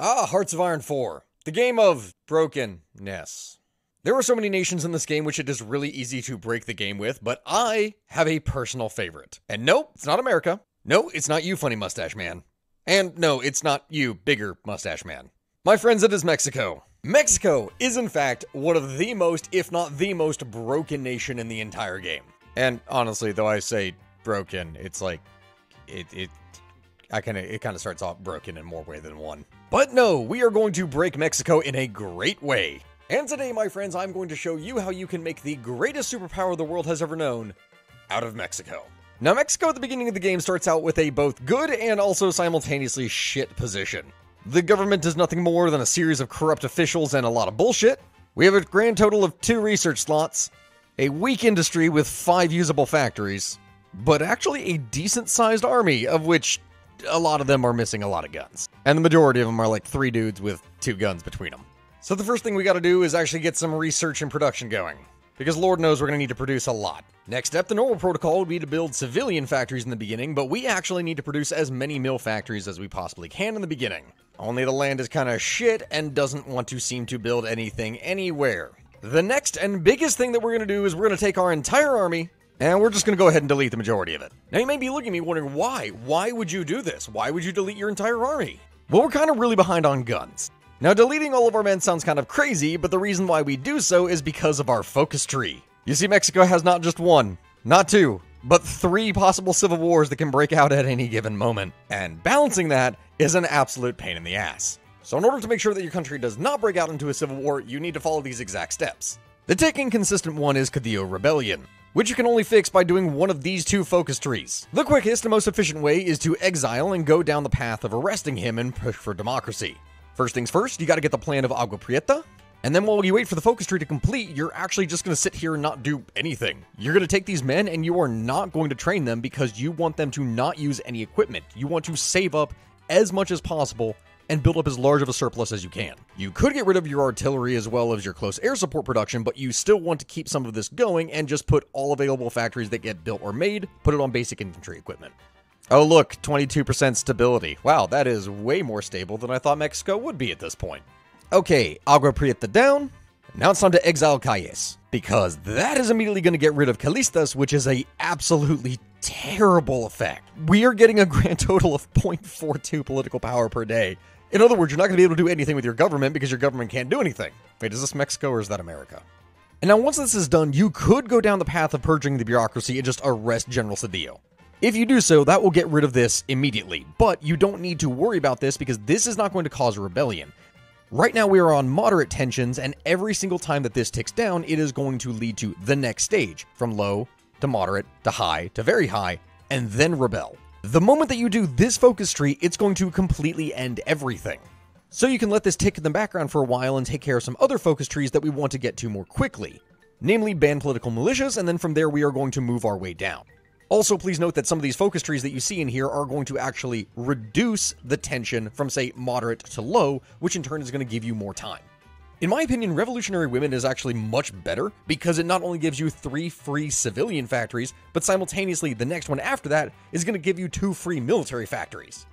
Ah, Hearts of Iron 4, the game of brokenness. There are so many nations in this game which it is really easy to break the game with, but I have a personal favorite. And no, it's not America. No, it's not you, funny mustache man. And no, it's not you, bigger mustache man. My friends, it is Mexico. Mexico is, in fact, one of the most, if not the most, broken nation in the entire game. And honestly, though I say broken, it's like it it I kind of it kind of starts off broken in more way than one. But no, we are going to break Mexico in a great way. And today, my friends, I'm going to show you how you can make the greatest superpower the world has ever known out of Mexico. Now, Mexico at the beginning of the game starts out with a both good and also simultaneously shit position. The government is nothing more than a series of corrupt officials and a lot of bullshit. We have a grand total of two research slots, a weak industry with five usable factories, but actually a decent sized army, of which a lot of them are missing a lot of guns. And the majority of them are like three dudes with two guns between them. So the first thing we gotta do is actually get some research and production going. Because Lord knows we're gonna need to produce a lot. Next step, the normal protocol would be to build civilian factories in the beginning, but we actually need to produce as many mill factories as we possibly can in the beginning. Only the land is kinda shit and doesn't want to seem to build anything anywhere. The next and biggest thing that we're gonna do is we're gonna take our entire army, and we're just going to go ahead and delete the majority of it. Now, you may be looking at me wondering why? Why would you do this? Why would you delete your entire army? Well, we're kind of really behind on guns. Now, deleting all of our men sounds kind of crazy, but the reason why we do so is because of our focus tree. You see, Mexico has not just one, not two, but three possible civil wars that can break out at any given moment. And balancing that is an absolute pain in the ass. So, in order to make sure that your country does not break out into a civil war, you need to follow these exact steps. The taking consistent one is Caudillo Rebellion which you can only fix by doing one of these two focus trees. The quickest and most efficient way is to exile and go down the path of arresting him and push for democracy. First things first, you gotta get the plan of Agua Prieta, and then while you wait for the focus tree to complete, you're actually just gonna sit here and not do anything. You're gonna take these men and you are not going to train them because you want them to not use any equipment. You want to save up as much as possible and build up as large of a surplus as you can. You could get rid of your artillery as well as your close air support production, but you still want to keep some of this going and just put all available factories that get built or made, put it on basic infantry equipment. Oh, look, 22% stability. Wow, that is way more stable than I thought Mexico would be at this point. Okay, Agua Prieta down. Now it's time to exile Calles, because that is immediately going to get rid of Callistas, which is a absolutely terrible effect. We are getting a grand total of 0.42 political power per day. In other words, you're not going to be able to do anything with your government because your government can't do anything. Wait, is this Mexico or is that America? And now, once this is done, you could go down the path of purging the bureaucracy and just arrest General Cedillo. If you do so, that will get rid of this immediately, but you don't need to worry about this because this is not going to cause a rebellion. Right now, we are on moderate tensions, and every single time that this ticks down, it is going to lead to the next stage from low to moderate to high to very high, and then rebel. The moment that you do this focus tree, it's going to completely end everything. So you can let this tick in the background for a while and take care of some other focus trees that we want to get to more quickly. Namely, ban political militias, and then from there we are going to move our way down. Also, please note that some of these focus trees that you see in here are going to actually reduce the tension from, say, moderate to low, which in turn is going to give you more time. In my opinion, Revolutionary Women is actually much better because it not only gives you three free civilian factories, but simultaneously the next one after that is going to give you two free military factories.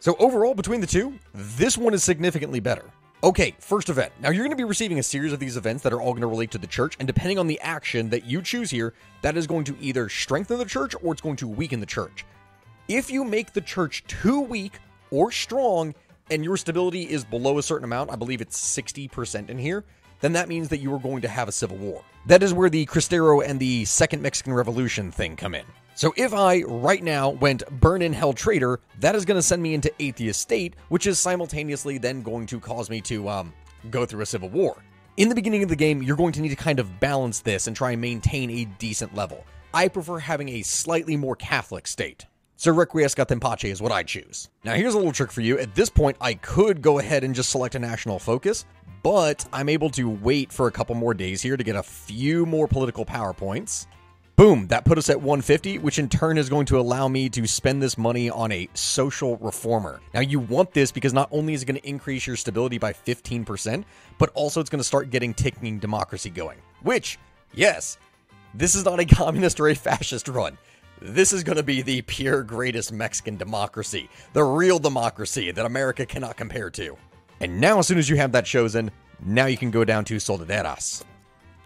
So overall, between the two, this one is significantly better. Okay, first event. Now you're going to be receiving a series of these events that are all going to relate to the church, and depending on the action that you choose here, that is going to either strengthen the church or it's going to weaken the church. If you make the church too weak or strong, and your stability is below a certain amount, I believe it's 60% in here, then that means that you are going to have a civil war. That is where the Cristero and the Second Mexican Revolution thing come in. So if I right now went burn in hell traitor, that is going to send me into atheist state, which is simultaneously then going to cause me to um, go through a civil war. In the beginning of the game, you're going to need to kind of balance this and try and maintain a decent level. I prefer having a slightly more Catholic state. So Requiescat Tempache is what I choose. Now here's a little trick for you. At this point, I could go ahead and just select a national focus, but I'm able to wait for a couple more days here to get a few more political power points. Boom, that put us at 150, which in turn is going to allow me to spend this money on a social reformer. Now, you want this because not only is it going to increase your stability by 15%, but also it's going to start getting ticking democracy going. Which, yes, this is not a communist or a fascist run. This is going to be the pure greatest Mexican democracy, the real democracy that America cannot compare to. And now, as soon as you have that chosen, now you can go down to Soldaderas.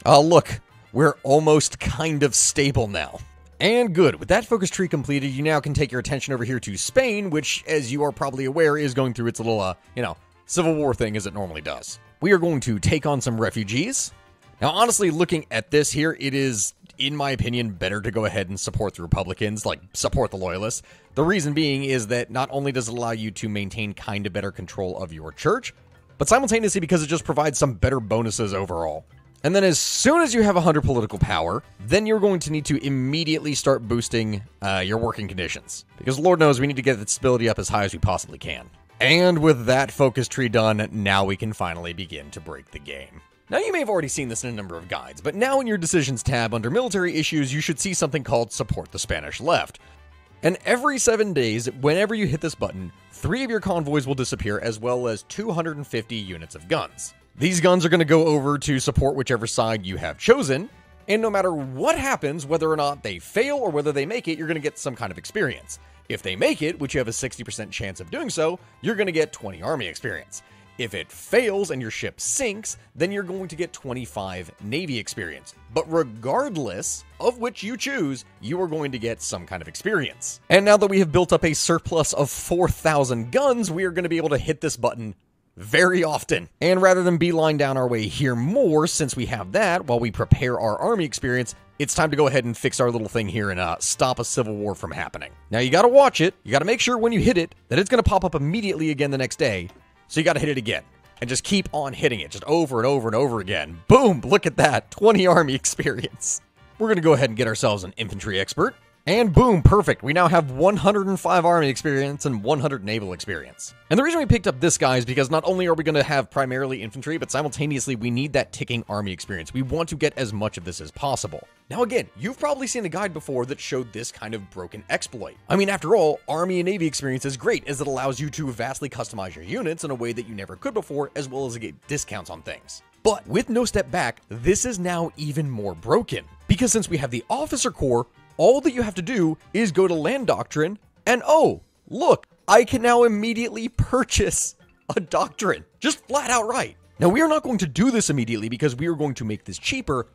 Oh, look, we're almost kind of stable now. And good, with that focus tree completed, you now can take your attention over here to Spain, which, as you are probably aware, is going through its little, uh, you know, civil war thing as it normally does. We are going to take on some refugees. Now, honestly, looking at this here, it is, in my opinion, better to go ahead and support the Republicans, like support the Loyalists. The reason being is that not only does it allow you to maintain kind of better control of your church, but simultaneously because it just provides some better bonuses overall. And then as soon as you have 100 political power, then you're going to need to immediately start boosting uh, your working conditions. Because Lord knows we need to get the stability up as high as we possibly can. And with that focus tree done, now we can finally begin to break the game. Now, you may have already seen this in a number of guides, but now in your Decisions tab under Military Issues, you should see something called Support the Spanish Left. And every seven days, whenever you hit this button, three of your convoys will disappear, as well as 250 units of guns. These guns are going to go over to support whichever side you have chosen, and no matter what happens, whether or not they fail or whether they make it, you're going to get some kind of experience. If they make it, which you have a 60% chance of doing so, you're going to get 20 army experience. If it fails and your ship sinks, then you're going to get 25 Navy experience. But regardless of which you choose, you are going to get some kind of experience. And now that we have built up a surplus of 4,000 guns, we are going to be able to hit this button very often. And rather than beeline down our way here more, since we have that, while we prepare our army experience, it's time to go ahead and fix our little thing here and uh, stop a civil war from happening. Now, you gotta watch it. You gotta make sure when you hit it that it's gonna pop up immediately again the next day. So you gotta hit it again. And just keep on hitting it, just over and over and over again. Boom! Look at that 20 army experience. We're gonna go ahead and get ourselves an infantry expert. And boom, perfect. We now have 105 army experience and 100 naval experience. And the reason we picked up this guy is because not only are we going to have primarily infantry, but simultaneously we need that ticking army experience. We want to get as much of this as possible. Now again, you've probably seen a guide before that showed this kind of broken exploit. I mean, after all, army and navy experience is great as it allows you to vastly customize your units in a way that you never could before, as well as get discounts on things. But with no step back, this is now even more broken. Because since we have the officer corps, all that you have to do is go to land doctrine and oh, look, I can now immediately purchase a doctrine. Just flat out right. Now, we are not going to do this immediately because we are going to make this cheaper,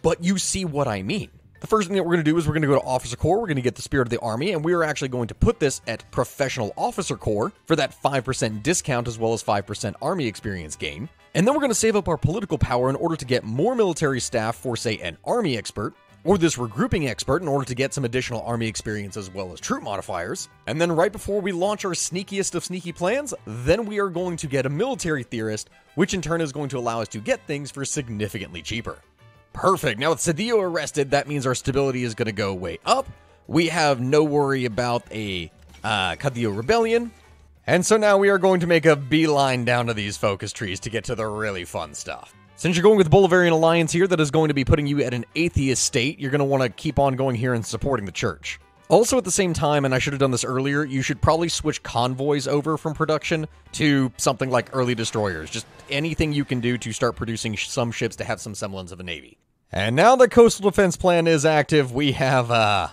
but you see what I mean. The first thing that we're going to do is we're going to go to Officer Corps, we're going to get the Spirit of the Army, and we are actually going to put this at Professional Officer Corps for that 5% discount as well as 5% Army experience gain. And then we're going to save up our political power in order to get more military staff for, say, an Army expert, or this regrouping expert in order to get some additional army experience as well as troop modifiers. And then right before we launch our sneakiest of sneaky plans, then we are going to get a military theorist, which in turn is going to allow us to get things for significantly cheaper. Perfect. Now with Cedillo arrested, that means our stability is going to go way up. We have no worry about a uh, Caudillo rebellion. And so now we are going to make a beeline down to these focus trees to get to the really fun stuff. Since you're going with the Bolivarian Alliance here, that is going to be putting you at an atheist state, you're going to want to keep on going here and supporting the church. Also, at the same time, and I should have done this earlier, you should probably switch convoys over from production to something like early destroyers. Just anything you can do to start producing some ships to have some semblance of a navy. And now the coastal defense plan is active, we have, uh,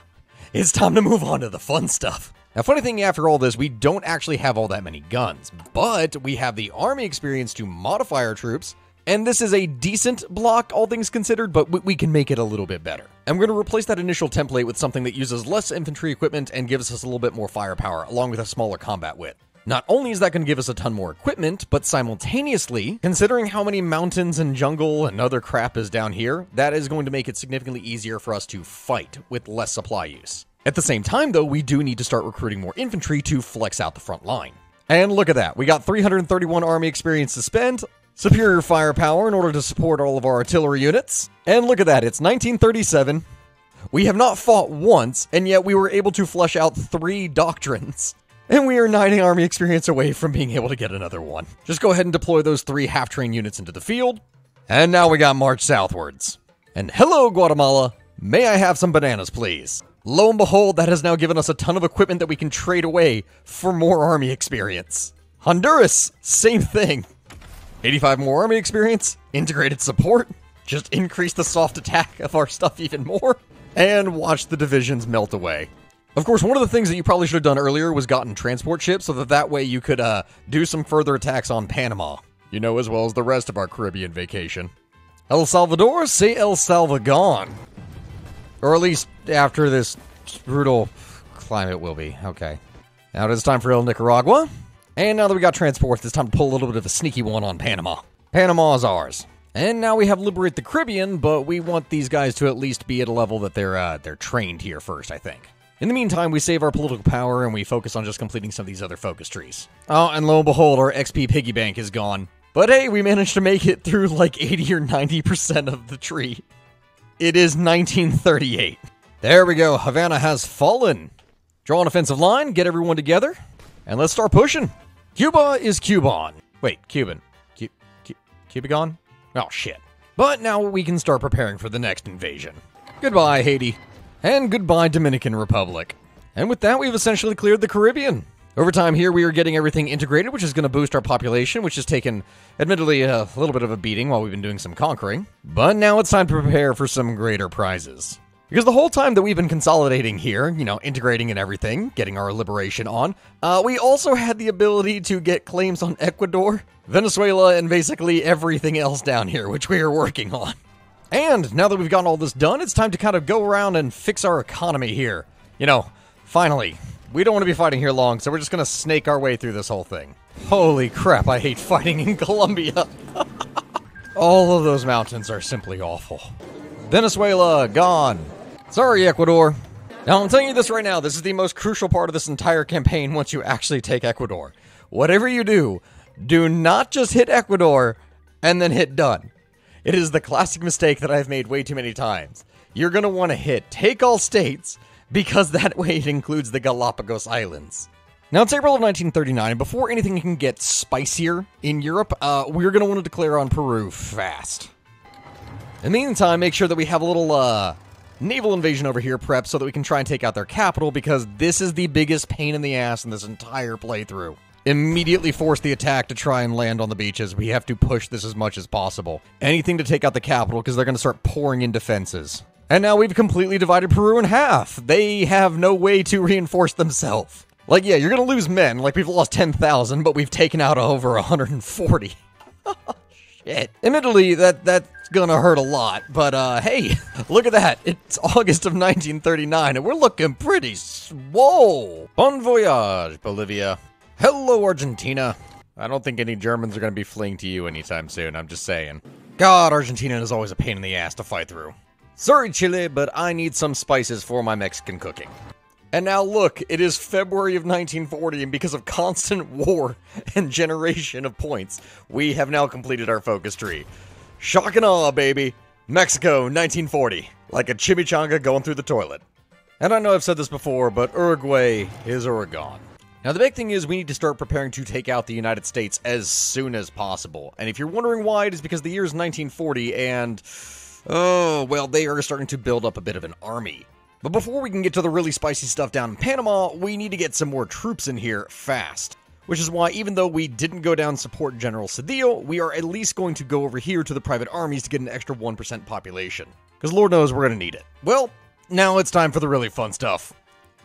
it's time to move on to the fun stuff. Now, funny thing after all this, we don't actually have all that many guns, but we have the army experience to modify our troops, and this is a decent block, all things considered, but we can make it a little bit better. And we're going to replace that initial template with something that uses less infantry equipment and gives us a little bit more firepower, along with a smaller combat width. Not only is that going to give us a ton more equipment, but simultaneously, considering how many mountains and jungle and other crap is down here, that is going to make it significantly easier for us to fight with less supply use. At the same time, though, we do need to start recruiting more infantry to flex out the front line. And look at that, we got 331 army experience to spend, superior firepower in order to support all of our artillery units. And look at that, it's 1937. We have not fought once, and yet we were able to flush out three doctrines. And we are 90 army experience away from being able to get another one. Just go ahead and deploy those three half-train units into the field. And now we got march southwards. And hello, Guatemala. May I have some bananas, please? Lo and behold, that has now given us a ton of equipment that we can trade away for more army experience. Honduras, same thing. 85 more army experience, integrated support, just increase the soft attack of our stuff even more, and watch the divisions melt away. Of course, one of the things that you probably should have done earlier was gotten transport ships so that that way you could uh, do some further attacks on Panama. You know, as well as the rest of our Caribbean vacation. El Salvador, say El Salvagon. Or at least after this brutal climate will be. Okay. Now it is time for El Nicaragua. And now that we got transports, it's time to pull a little bit of a sneaky one on Panama. Panama is ours. And now we have Liberate the Caribbean, but we want these guys to at least be at a level that they're uh, they're trained here first, I think. In the meantime, we save our political power and we focus on just completing some of these other focus trees. Oh, and lo and behold, our XP piggy bank is gone. But hey, we managed to make it through like 80 or 90% of the tree. It is 1938. There we go. Havana has fallen. Draw an offensive line, get everyone together, and let's start pushing. Cuba is Cuban. Wait, Cuban. Cu- Cu- Cubagon? Oh, shit. But now we can start preparing for the next invasion. Goodbye, Haiti. And goodbye, Dominican Republic. And with that, we've essentially cleared the Caribbean. Over time here, we are getting everything integrated, which is going to boost our population, which has taken, admittedly, a little bit of a beating while we've been doing some conquering. But now it's time to prepare for some greater prizes. Because the whole time that we've been consolidating here, you know, integrating and everything, getting our liberation on, uh, we also had the ability to get claims on Ecuador, Venezuela, and basically everything else down here, which we are working on. And now that we've gotten all this done, it's time to kind of go around and fix our economy here. You know, finally. We don't want to be fighting here long, so we're just going to snake our way through this whole thing. Holy crap, I hate fighting in Colombia. all of those mountains are simply awful. Venezuela, gone. Sorry, Ecuador. Now, I'm telling you this right now. This is the most crucial part of this entire campaign once you actually take Ecuador. Whatever you do, do not just hit Ecuador and then hit done. It is the classic mistake that I've made way too many times. You're going to want to hit take all states because that way it includes the Galapagos Islands. Now, it's April of 1939, and before anything can get spicier in Europe, uh, we're going to want to declare on Peru fast. In the meantime, make sure that we have a little uh, naval invasion over here prep so that we can try and take out their capital because this is the biggest pain in the ass in this entire playthrough. Immediately force the attack to try and land on the beaches. We have to push this as much as possible. Anything to take out the capital because they're going to start pouring in defenses. And now we've completely divided Peru in half. They have no way to reinforce themselves. Like, yeah, you're going to lose men. Like, we've lost 10,000, but we've taken out over 140. Shit. Admittedly, that, that that's gonna hurt a lot, but uh, hey, look at that. It's August of 1939, and we're looking pretty swole. Bon voyage, Bolivia. Hello, Argentina. I don't think any Germans are gonna be fleeing to you anytime soon, I'm just saying. God, Argentina is always a pain in the ass to fight through. Sorry, Chile, but I need some spices for my Mexican cooking. And now look, it is February of 1940, and because of constant war and generation of points, we have now completed our focus tree. Shock and awe, baby. Mexico, 1940. Like a chimichanga going through the toilet. And I know I've said this before, but Uruguay is Oregon. Now, the big thing is we need to start preparing to take out the United States as soon as possible. And if you're wondering why, it is because the year is 1940, and. Oh, well, they are starting to build up a bit of an army. But before we can get to the really spicy stuff down in Panama, we need to get some more troops in here fast. Which is why, even though we didn't go down support General Cedillo, we are at least going to go over here to the private armies to get an extra 1% population. Because Lord knows we're going to need it. Well, now it's time for the really fun stuff.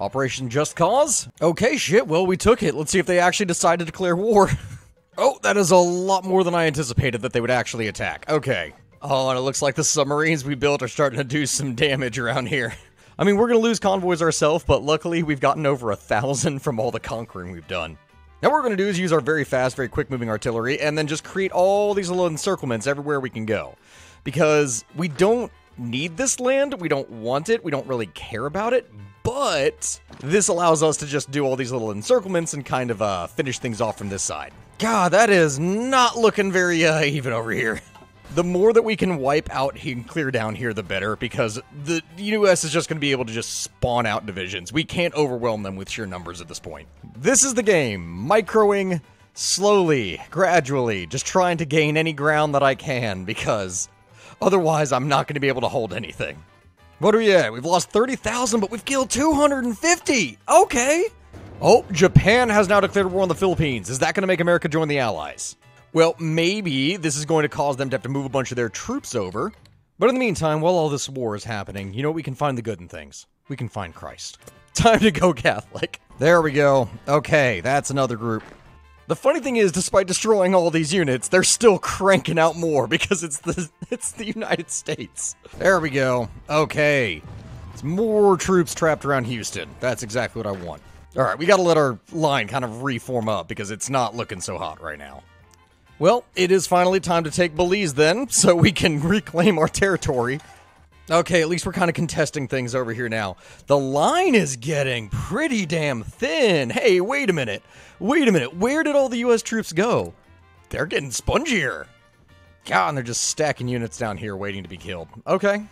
Operation Just Cause? Okay, shit, well, we took it. Let's see if they actually decide to declare war. oh, that is a lot more than I anticipated that they would actually attack. Okay. Oh, and it looks like the submarines we built are starting to do some damage around here. I mean, we're going to lose convoys ourselves, but luckily we've gotten over a thousand from all the conquering we've done. Now what we're going to do is use our very fast, very quick moving artillery and then just create all these little encirclements everywhere we can go. Because we don't need this land, we don't want it, we don't really care about it, but this allows us to just do all these little encirclements and kind of uh, finish things off from this side. God, that is not looking very uh, even over here. The more that we can wipe out and clear down here, the better, because the US is just going to be able to just spawn out divisions. We can't overwhelm them with sheer numbers at this point. This is the game, microing slowly, gradually, just trying to gain any ground that I can, because otherwise I'm not going to be able to hold anything. What are we at? We've lost 30,000, but we've killed 250! Okay! Oh, Japan has now declared war on the Philippines. Is that going to make America join the Allies? Well, maybe this is going to cause them to have to move a bunch of their troops over. But in the meantime, while all this war is happening, you know we can find the good in things. We can find Christ. Time to go Catholic. There we go. Okay, that's another group. The funny thing is, despite destroying all these units, they're still cranking out more because it's the it's the United States. There we go. Okay. It's more troops trapped around Houston. That's exactly what I want. Alright, we gotta let our line kind of reform up because it's not looking so hot right now. Well, it is finally time to take Belize then, so we can reclaim our territory. Okay, at least we're kind of contesting things over here now. The line is getting pretty damn thin. Hey, wait a minute. Wait a minute. Where did all the US troops go? They're getting spongier. God, and they're just stacking units down here waiting to be killed. Okay.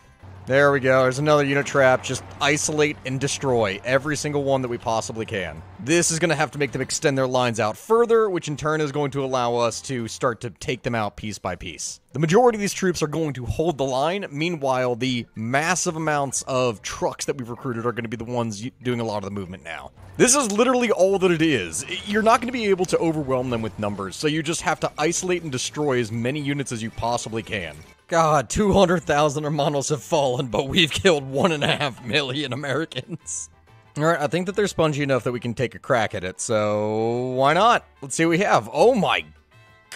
There we go. There's another unit trap. Just isolate and destroy every single one that we possibly can. This is going to have to make them extend their lines out further, which in turn is going to allow us to start to take them out piece by piece. The majority of these troops are going to hold the line. Meanwhile, the massive amounts of trucks that we've recruited are going to be the ones doing a lot of the movement now. This is literally all that it is. You're not going to be able to overwhelm them with numbers, so you just have to isolate and destroy as many units as you possibly can. God, 200,000 Hermanos have fallen, but we've killed one and a half million Americans. Alright, I think that they're spongy enough that we can take a crack at it, so why not? Let's see what we have. Oh my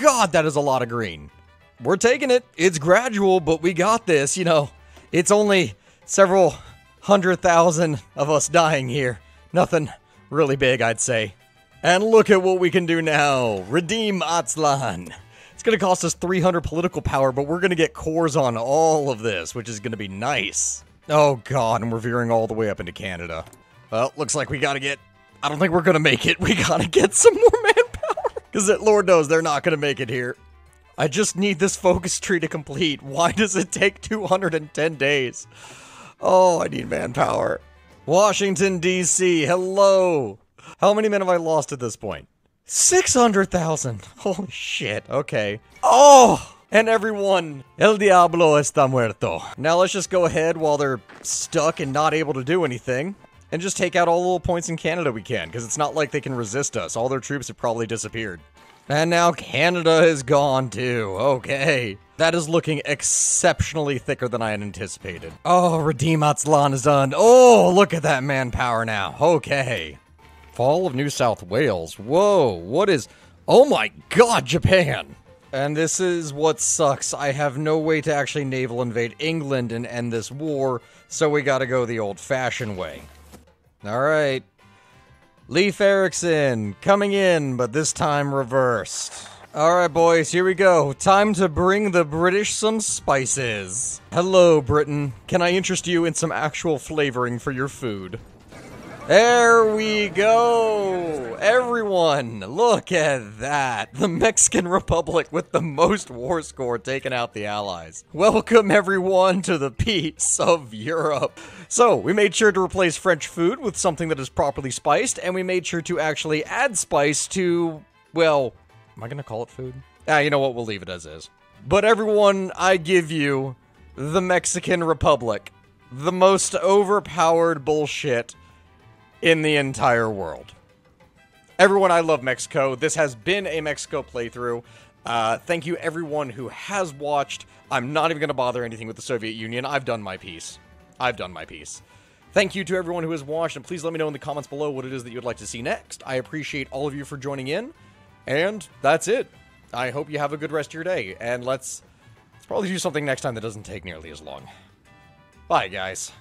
god, that is a lot of green. We're taking it. It's gradual, but we got this. You know, it's only several hundred thousand of us dying here. Nothing really big, I'd say. And look at what we can do now. Redeem Aztlan going to cost us 300 political power, but we're going to get cores on all of this, which is going to be nice. Oh god, and we're veering all the way up into Canada. Well, looks like we got to get... I don't think we're to make it. We got to get some more manpower. Because Lord knows they're not to make it here. I just need this focus tree to complete. Why does it take 210 days? Oh, I need manpower. Washington, D.C., hello. How many men have I lost at this point? 600,000. Holy shit. Okay. Oh! And everyone, El Diablo está muerto. Now let's just go ahead while they're stuck and not able to do anything. And just take out all the little points in Canada we can, because it's not like they can resist us. All their troops have probably disappeared. And now Canada is gone too. Okay. That is looking exceptionally thicker than I had anticipated. Oh, Redeem Aztlan is done. Oh, look at that manpower now. Okay. Fall of New South Wales. Whoa, what is... Oh my god, Japan! And this is what sucks. I have no way to actually naval invade England and end this war, so we gotta go the old-fashioned way. Alright. Leif Erikson, coming in, but this time reversed. Alright, boys, here we go. Time to bring the British some spices. Hello, Britain. Can I interest you in some actual flavoring for your food? There we go! Everyone, look at that! The Mexican Republic with the most war score taking out the Allies. Welcome everyone to the peace of Europe. So, we made sure to replace French food with something that is properly spiced, and we made sure to actually add spice to, well, am I gonna call it food? Ah, you know what, we'll leave it as is. But everyone, I give you the Mexican Republic. The most overpowered bullshit in the entire world. Everyone, I love Mexico. This has been a Mexico playthrough. Uh, thank you, everyone who has watched. I'm not even going to bother anything with the Soviet Union. I've done my piece. I've done my piece. Thank you to everyone who has watched, and please let me know in the comments below what it is that you'd like to see next. I appreciate all of you for joining in, and that's it. I hope you have a good rest of your day, and let's, let's probably do something next time that doesn't take nearly as long. Bye, guys.